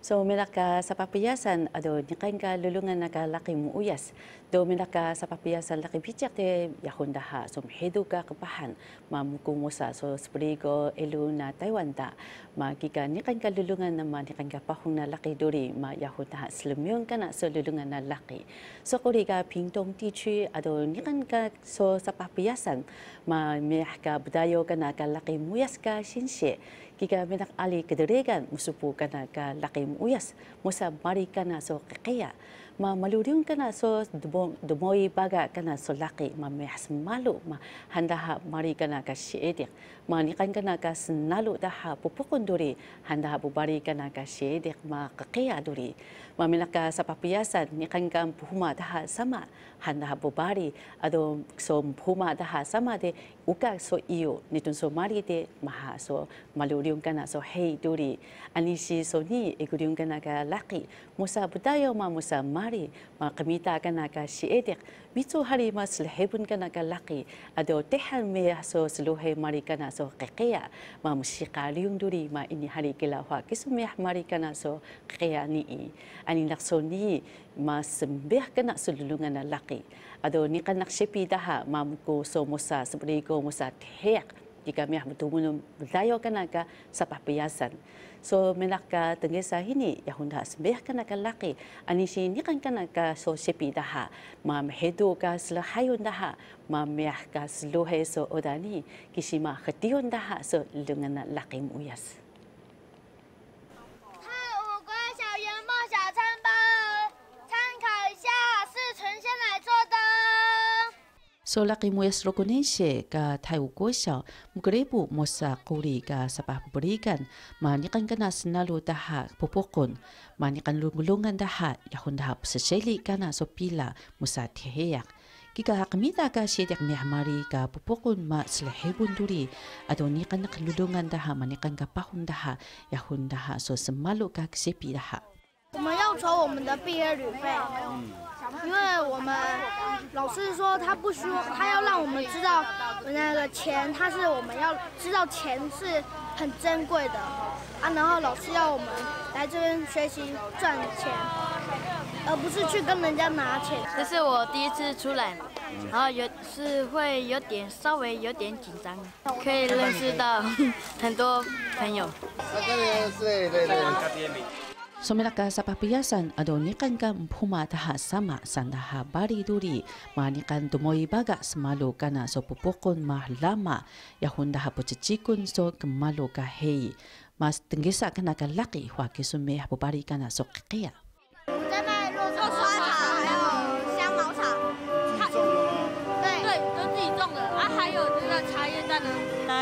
So minaka sa papiyasan ado nikain ka lulungan na ka laki mo uyas. Do minaka sa papiyasan laki bichak te yakunda ha. So hedu ka kapahan mamukumusa so sprigo elu na Taiwan da. Makika nikain ka lulungan naman nikain ka pahong na laki duri ma yakunda ha. Slumyon ka na so lulungan na laki. So kuri ka pingtong tichu ado nikain ka so sa papiyasan ma miyah ka budayo ka na ka laki muyas ka sinsye. Kika minak ali kederegan musupu ka na ka laki uyas musa mari kana so kaya. Ma maluriung kana so dumoi baga kana so laki ma mehas malu ma handa ha mari kana ka shedik ma ni kan kana ka senalu dah ha pupukun duri handa ha bubari kana ka shedik ma kaya duri. Ma minaka sa papiyasan ni kan kan puhuma dah ha sama handa ha bubari. Ado so puhuma dah ha sama de uka so iyo nitun so mari de maha so maluriung kana so hey duri ani si so ni ka laki. Musa budayo ma musa mari ma kamita kana ka shiedik bitu hari ma slehebun kana ka laki. Ado tehan me so sluhe mari kana so qeqia ma musikaliung duri ma ini hari kila wa kisme mari kana so qeqia ni ani nakso ni ma sembeh kana sululungan laki. Ado ni kan nakshepi daha ma ko so musa ko musa tehek Kami harus betul-betul berdaya kanaka sapah piasan. So menaka tengesa ini ya hunda sembah kanaka laki anisi ini kan kanaka so sepi dah ma mehdu ka selahai hunda ha ma meh ka selohe so odani kisima khati hunda so dengan laki muyas. 布布坤，嘛你看路路安的哈，也很哈不是谁里个那说皮拉莫萨贴黑呀。Kika hakmita ka siya dik mihmari ka pupukun ma silahibun duri ado ni kan nakalulungan daha manikan ka pahun daha yahun daha so semalu ka ksepi daha. 我们要筹我们的毕业旅费， 因为我们老师说他不需要，他要让我们知道那个钱，他是我们要知道钱是很珍贵的啊，然后老师要我们来这边学习赚钱，而不是去跟人家拿钱。这是我第一次出来，然后有是会有点稍微有点紧张，可以认识到很多朋友。对对对。Sumiraka sa papiyasan ado nikan ka humataha sama sandaha bari duri manikan tumoy baga semalu kana so pupukon mahlama. Yahundaha pucicikun so kemalu ka hei mas tenggisa kana ka laki hwa kisumeh bubari kana so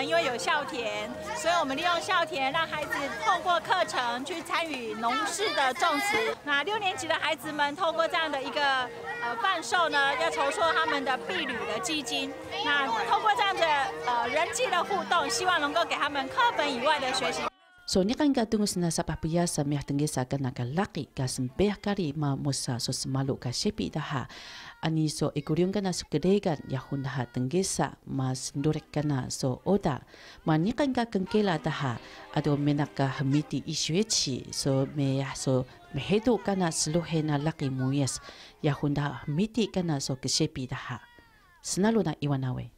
因为有校田，所以我们利用校田，让孩子透过课程去参与农事的种植。那六年级的孩子们透过这样的一个呃贩售呢，要筹措他们的婢旅的基金。那通过这样的呃人际的互动，希望能够给他们课本以外的学习。So ni kan katung sina sa papiya sa miyah tenggesa kan nakalaki ka sempeh kari ma musa so semalu ka shepi daha. Ani so ikuriung kana so kedegan yahun daha tenggesa ma sendurek kana so oda. Ma ni kan ka kengkela daha ado menaka hamiti ishuechi so me so mehedo kana seluhe na laki muyas yahun daha hamiti kana so keshepi daha. Senalu na iwanawe.